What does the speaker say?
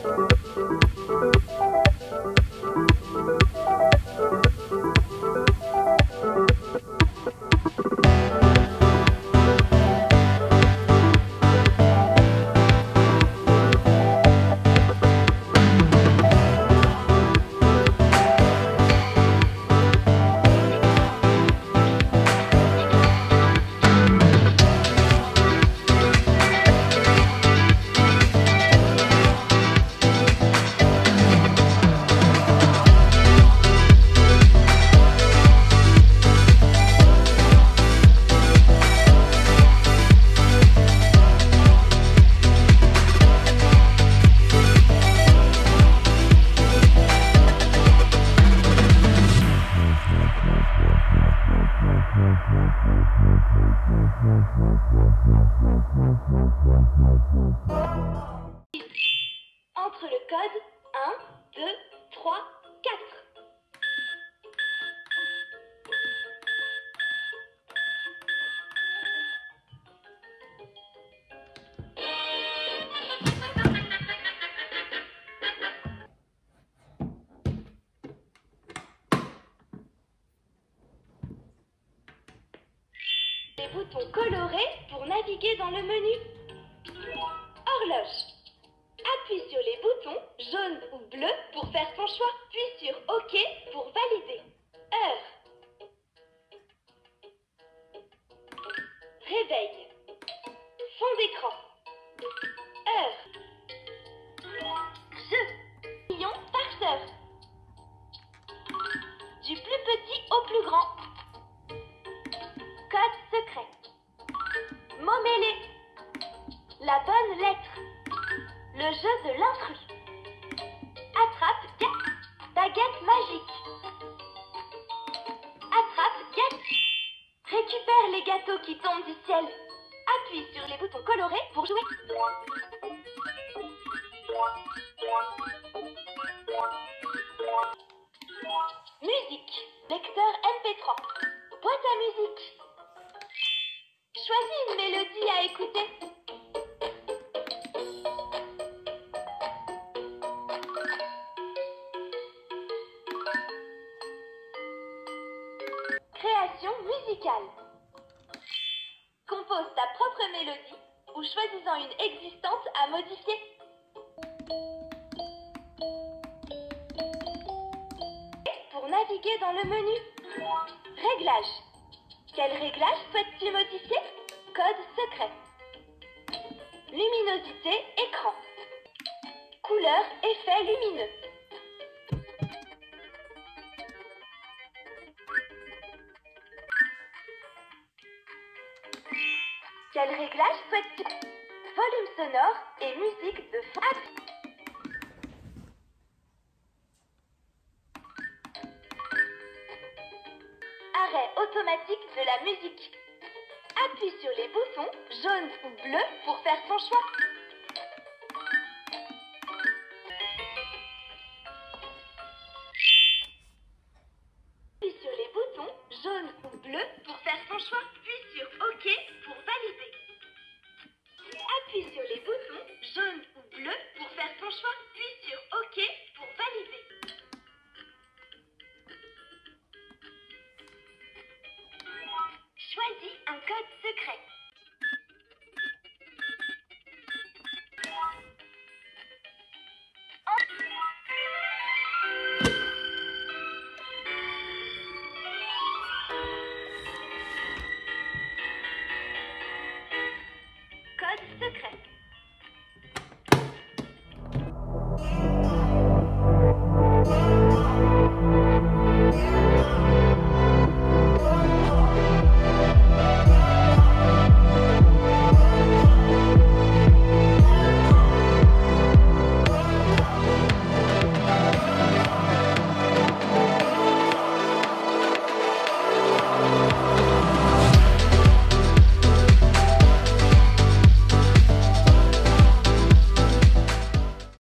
Bye. Entre le code 1, 2, 3, 4. Les boutons colorés pour naviguer dans le menu. Horloge. Appuie sur les boutons jaune ou bleu pour faire ton choix, puis sur OK pour valider. Heure. Réveil. Fond d'écran. Heure. Jeu. Million par heure. La bonne lettre. Le jeu de l'intrus. Attrape ga- baguette magique. Attrape gâteau. Récupère les gâteaux qui tombent du ciel. Appuie sur les boutons colorés pour jouer. Musique. Lecteur MP3. Boîte à musique. Choisis une mélodie à écouter. Musicale. Compose ta propre mélodie ou choisis-en une existante à modifier. Pour naviguer dans le menu. Réglages. Quel réglage souhaites-tu modifier? Code secret. Luminosité écran. Couleur effet lumineux. Quel réglage souhaites-tu Volume sonore et musique de fond. Arrêt automatique de la musique. Appuie sur les boutons jaune ou bleu pour faire ton choix. Appuie sur les boutons jaune ou bleu pour faire ton choix,